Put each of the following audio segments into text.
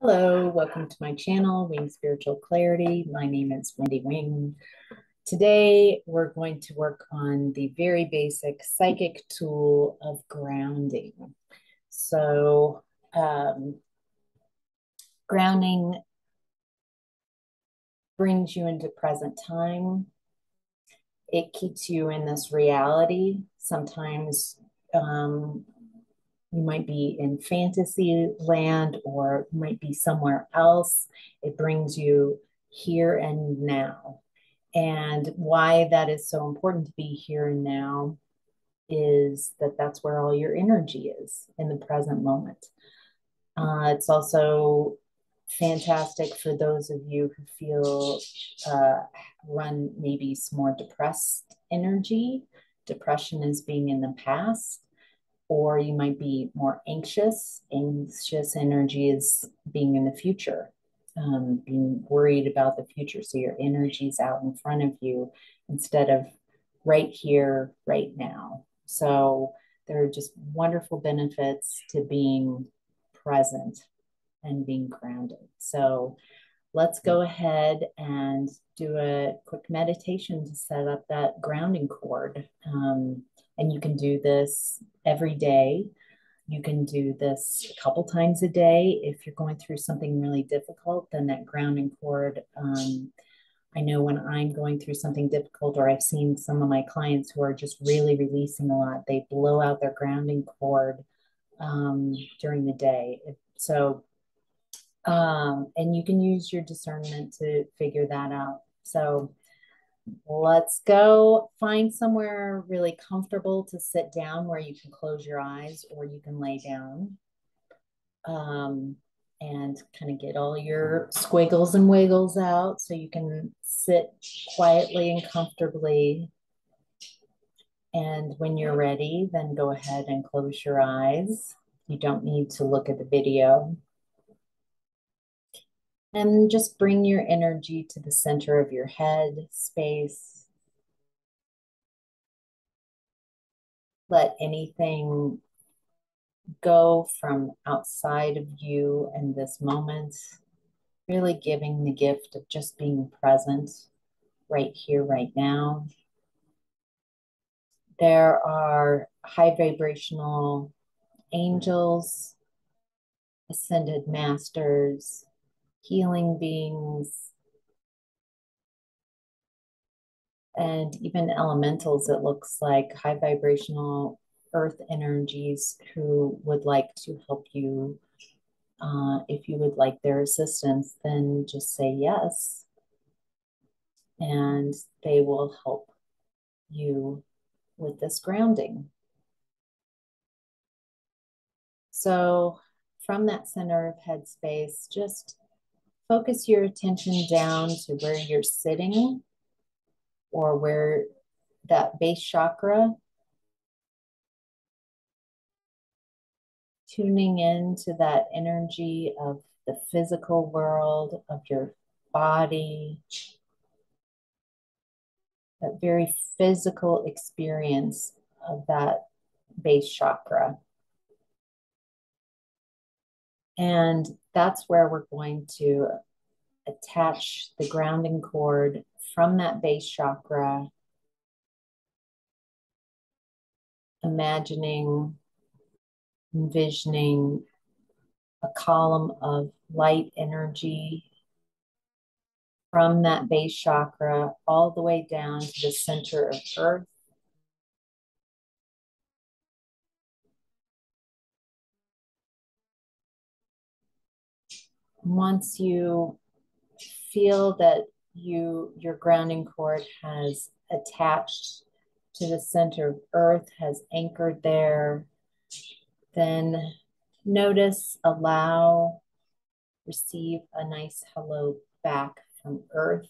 Hello, welcome to my channel, Wing Spiritual Clarity. My name is Wendy Wing. Today, we're going to work on the very basic psychic tool of grounding. So, um, grounding brings you into present time. It keeps you in this reality. Sometimes um, you might be in fantasy land or might be somewhere else. It brings you here and now. And why that is so important to be here and now is that that's where all your energy is in the present moment. Uh, it's also fantastic for those of you who feel uh, run maybe some more depressed energy. Depression is being in the past or you might be more anxious. Anxious energy is being in the future, um, being worried about the future. So your energy is out in front of you instead of right here, right now. So there are just wonderful benefits to being present and being grounded. So let's go ahead and do a quick meditation to set up that grounding cord. Um, and you can do this every day. You can do this a couple times a day. If you're going through something really difficult, then that grounding cord. Um, I know when I'm going through something difficult, or I've seen some of my clients who are just really releasing a lot, they blow out their grounding cord um, during the day. So, um, and you can use your discernment to figure that out. So, Let's go find somewhere really comfortable to sit down where you can close your eyes or you can lay down um, and kind of get all your squiggles and wiggles out so you can sit quietly and comfortably. And when you're ready, then go ahead and close your eyes. You don't need to look at the video. And just bring your energy to the center of your head space. Let anything go from outside of you in this moment, really giving the gift of just being present right here, right now. There are high vibrational angels, ascended masters, healing beings, and even elementals, it looks like high vibrational earth energies who would like to help you. Uh, if you would like their assistance, then just say yes, and they will help you with this grounding. So, from that center of headspace, just focus your attention down to where you're sitting or where that base chakra, tuning into that energy of the physical world, of your body, that very physical experience of that base chakra. And that's where we're going to attach the grounding cord from that base chakra, imagining, envisioning a column of light energy from that base chakra all the way down to the center of earth. Once you feel that you your grounding cord has attached to the center of earth, has anchored there, then notice, allow, receive a nice hello back from earth.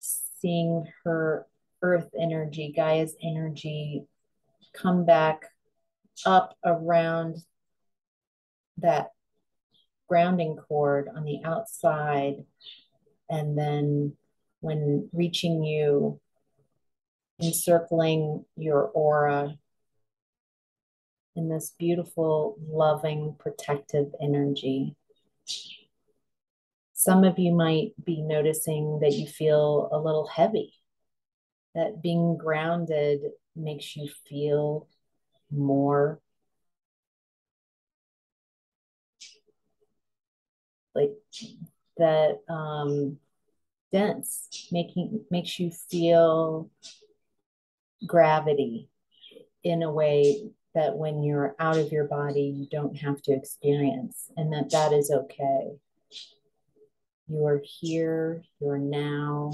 Seeing her earth energy, Gaia's energy come back up around that grounding cord on the outside. And then when reaching you, encircling your aura, in this beautiful, loving, protective energy. Some of you might be noticing that you feel a little heavy, that being grounded makes you feel more like that um, dense, making makes you feel gravity in a way that when you're out of your body, you don't have to experience, and that that is okay. You are here, you're now.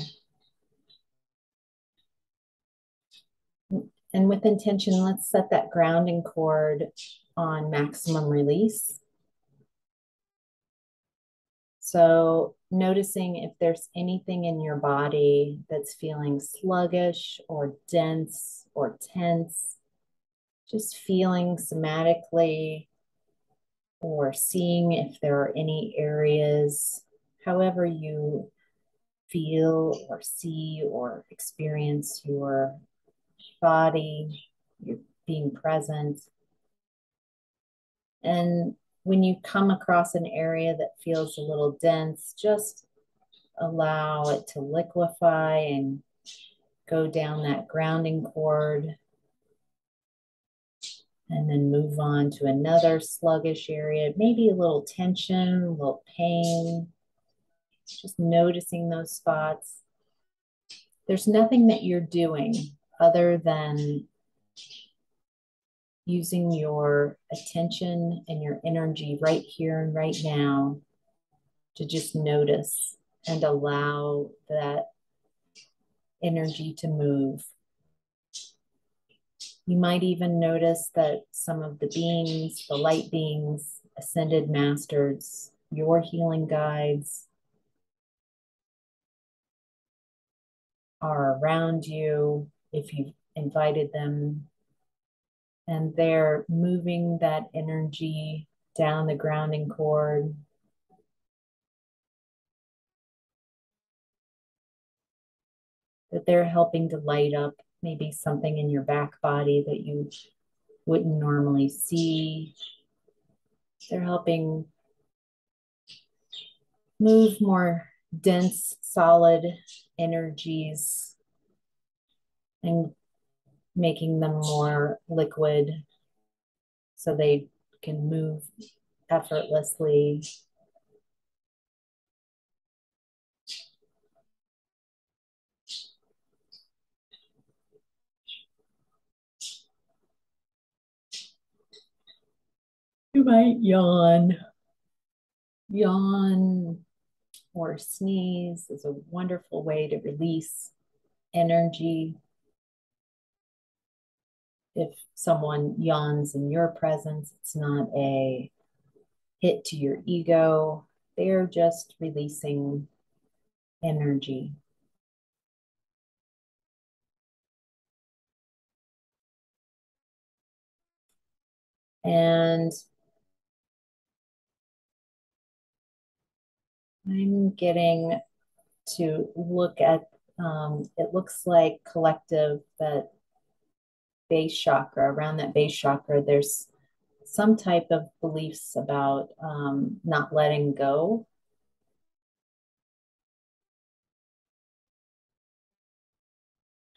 And with intention, let's set that grounding cord on maximum release. So, noticing if there's anything in your body that's feeling sluggish or dense or tense, just feeling somatically or seeing if there are any areas, however you feel or see or experience your body, your being present. And when you come across an area that feels a little dense, just allow it to liquefy and go down that grounding cord. And then move on to another sluggish area, maybe a little tension, a little pain. Just noticing those spots. There's nothing that you're doing other than using your attention and your energy right here and right now to just notice and allow that energy to move. You might even notice that some of the beings, the light beings, ascended masters, your healing guides are around you if you've invited them and they're moving that energy down the grounding cord. That they're helping to light up maybe something in your back body that you wouldn't normally see. They're helping move more dense, solid energies and making them more liquid so they can move effortlessly. You might yawn. Yawn or sneeze is a wonderful way to release energy if someone yawns in your presence, it's not a hit to your ego. They're just releasing energy. And I'm getting to look at, um, it looks like collective that base chakra, around that base chakra, there's some type of beliefs about um, not letting go.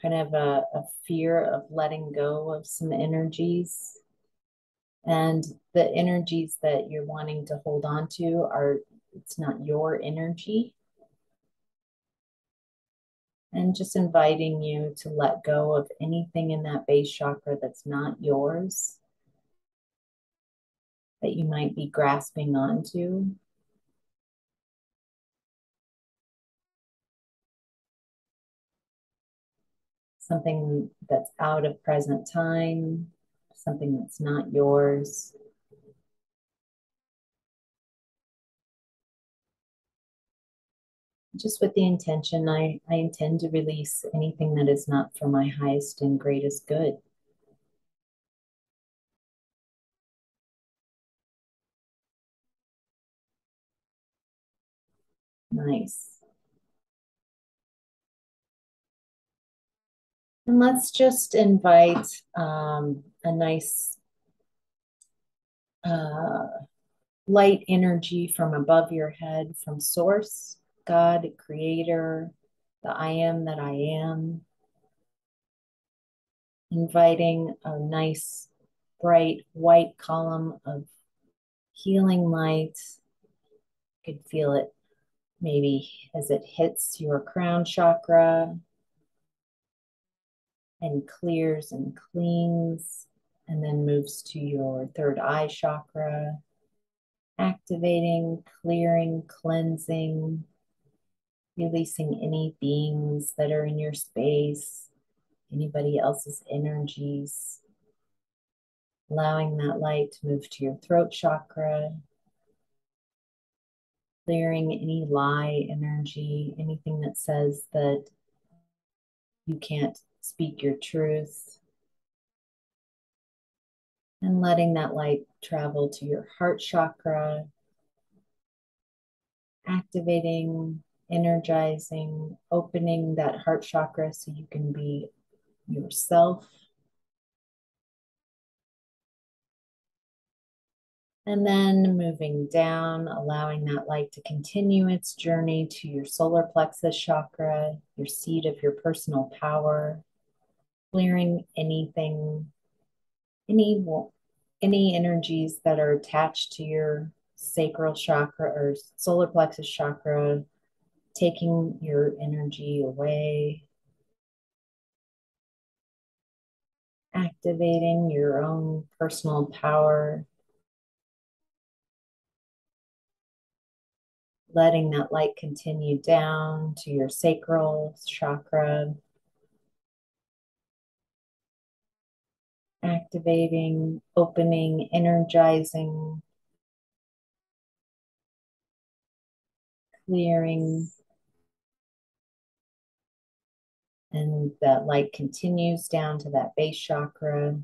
Kind of a, a fear of letting go of some energies. And the energies that you're wanting to hold on to are, it's not your energy and just inviting you to let go of anything in that base chakra that's not yours that you might be grasping onto. Something that's out of present time, something that's not yours. Just with the intention, I, I intend to release anything that is not for my highest and greatest good. Nice. And let's just invite um, a nice uh, light energy from above your head, from Source, God, Creator, the I am that I am. Inviting a nice, bright, white column of healing light. You could feel it maybe as it hits your crown chakra and clears and cleans, and then moves to your third eye chakra, activating, clearing, cleansing, releasing any beings that are in your space, anybody else's energies, allowing that light to move to your throat chakra, clearing any lie energy, anything that says that you can't speak your truth, and letting that light travel to your heart chakra, activating, energizing, opening that heart chakra so you can be yourself. And then moving down, allowing that light to continue its journey to your solar plexus chakra, your seat of your personal power, clearing anything, any any energies that are attached to your sacral chakra or solar plexus chakra, taking your energy away, activating your own personal power, letting that light continue down to your sacral chakra. Activating, opening, energizing, clearing. And that light continues down to that base chakra.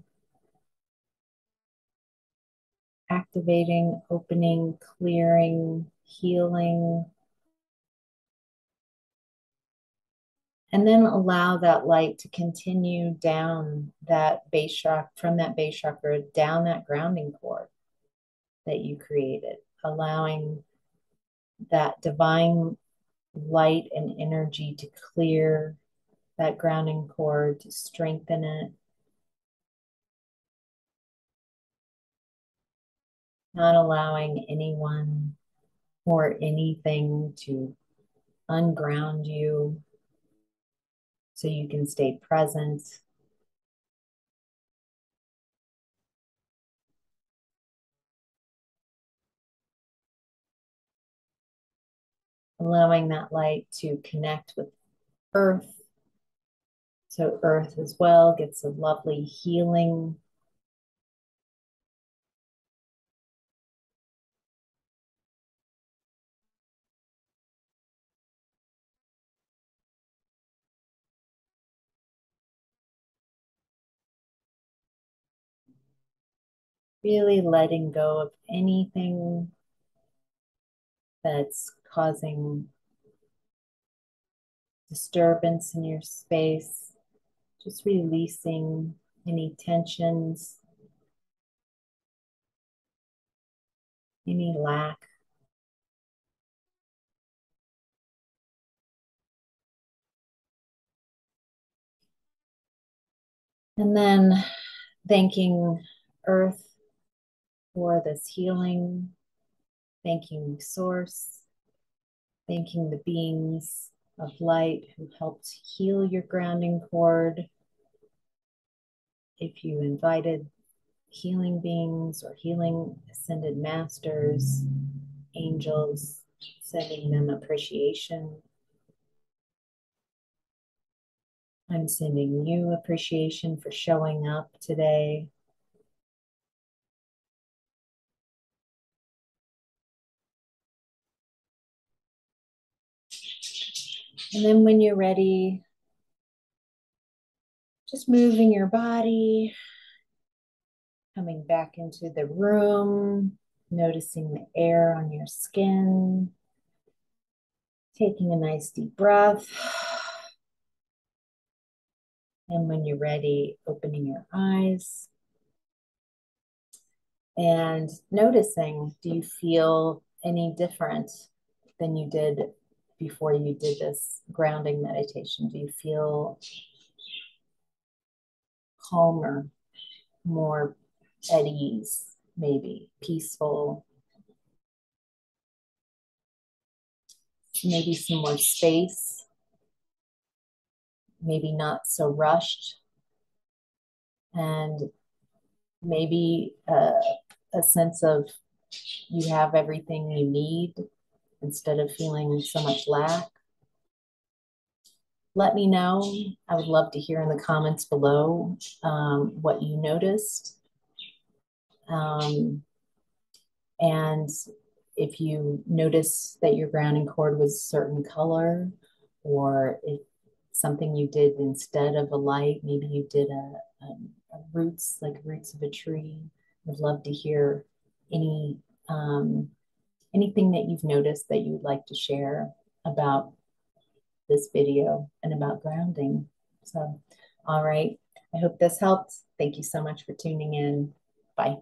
Activating, opening, clearing, healing. And then allow that light to continue down that base chakra, from that base chakra, down that grounding cord that you created, allowing that divine light and energy to clear that grounding cord, to strengthen it. Not allowing anyone or anything to unground you so you can stay present. Allowing that light to connect with earth. So, earth as well gets a lovely healing. Really letting go of anything that's causing disturbance in your space, just releasing any tensions, any lack. And then thanking Earth for this healing, thanking Source, thanking the beings of light who helped heal your grounding cord. If you invited healing beings or healing ascended masters, angels, sending them appreciation. I'm sending you appreciation for showing up today. And then when you're ready, just moving your body, coming back into the room, noticing the air on your skin, taking a nice deep breath. And when you're ready, opening your eyes. and noticing do you feel any different than you did before you did this grounding meditation? Do you feel calmer, more at ease, maybe peaceful? Maybe some more space, maybe not so rushed, and maybe a, a sense of you have everything you need instead of feeling so much lack. Let me know. I would love to hear in the comments below um, what you noticed. Um, and if you notice that your grounding cord was a certain color, or if something you did instead of a light, maybe you did a, a, a roots, like roots of a tree. I'd love to hear any um, anything that you've noticed that you'd like to share about this video and about grounding. So, all right. I hope this helped. Thank you so much for tuning in. Bye.